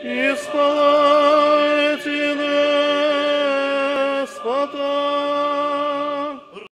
Исполайте, спалайте, Господа.